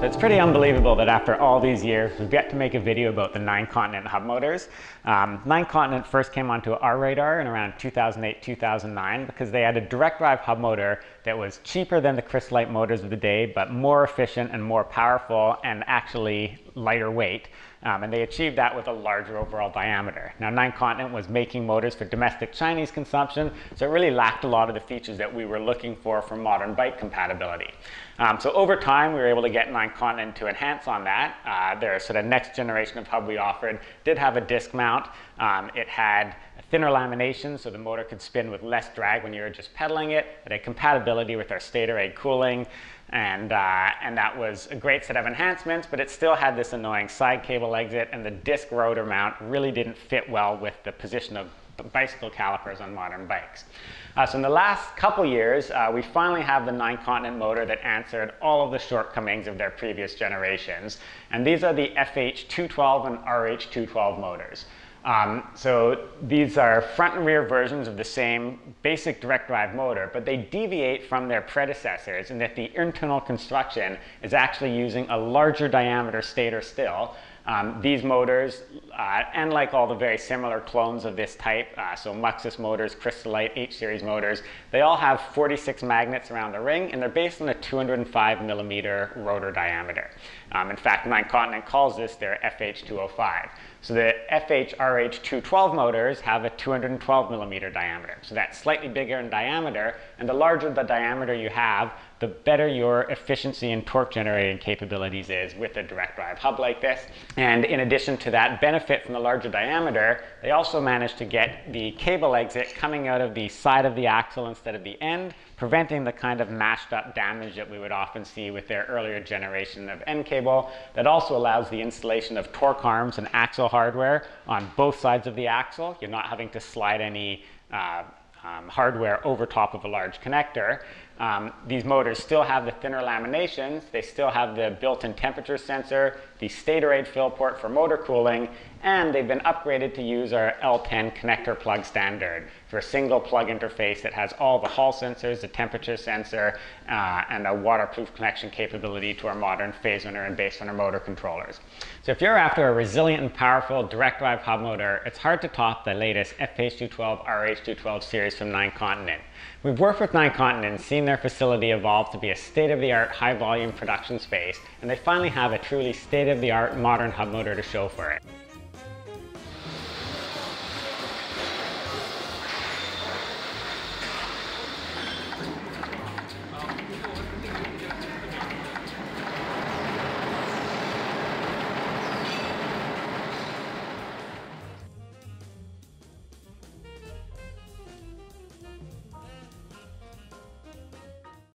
it's pretty unbelievable that after all these years, we've yet to make a video about the Nine Continent hub motors. Um, Nine Continent first came onto our radar in around 2008, 2009 because they had a direct drive hub motor that was cheaper than the Crystalyte motors of the day, but more efficient and more powerful and actually lighter weight. Um, and they achieved that with a larger overall diameter. Now, Nine Continent was making motors for domestic Chinese consumption, so it really lacked a lot of the features that we were looking for for modern bike compatibility. Um, so over time, we were able to get Nine Continent to enhance on that. Uh, their sort of next generation of hub we offered did have a disc mount. Um, it had thinner lamination, so the motor could spin with less drag when you were just pedaling it. It had compatibility with our stator Statorade cooling. And, uh, and that was a great set of enhancements, but it still had this annoying side cable exit, and the disc rotor mount really didn't fit well with the position of bicycle calipers on modern bikes. Uh, so in the last couple years, uh, we finally have the nine continent motor that answered all of the shortcomings of their previous generations. And these are the FH212 and RH212 motors. Um, so these are front and rear versions of the same basic direct drive motor, but they deviate from their predecessors in that the internal construction is actually using a larger diameter stator still, um, these motors, uh, and like all the very similar clones of this type, uh, so MXUS motors, Crystalyte, H-series motors, they all have 46 magnets around the ring, and they're based on a 205 millimeter rotor diameter. Um, in fact, Nine Continent calls this their FH205. So the FH-RH212 motors have a 212 millimeter diameter. So that's slightly bigger in diameter, and the larger the diameter you have, the better your efficiency and torque generating capabilities is with a direct drive hub like this. And in addition to that benefit from the larger diameter, they also managed to get the cable exit coming out of the side of the axle instead of the end, preventing the kind of mashed up damage that we would often see with their earlier generation of end cable. That also allows the installation of torque arms and axle hardware on both sides of the axle. You're not having to slide any uh, um, hardware over top of a large connector. Um, these motors still have the thinner laminations, they still have the built-in temperature sensor, the Statorade fill port for motor cooling, and they've been upgraded to use our L10 connector plug standard for a single plug interface that has all the hall sensors, the temperature sensor, uh, and a waterproof connection capability to our modern Phaserunner and Baserunner motor controllers. So if you're after a resilient and powerful direct drive hub motor, it's hard to top the latest FH212 RH212 series from Nine Continent. We've worked with Nine Continent seen their facility evolve to be a state-of-the-art high-volume production space, and they finally have a truly state-of-the-art modern hub motor to show for it.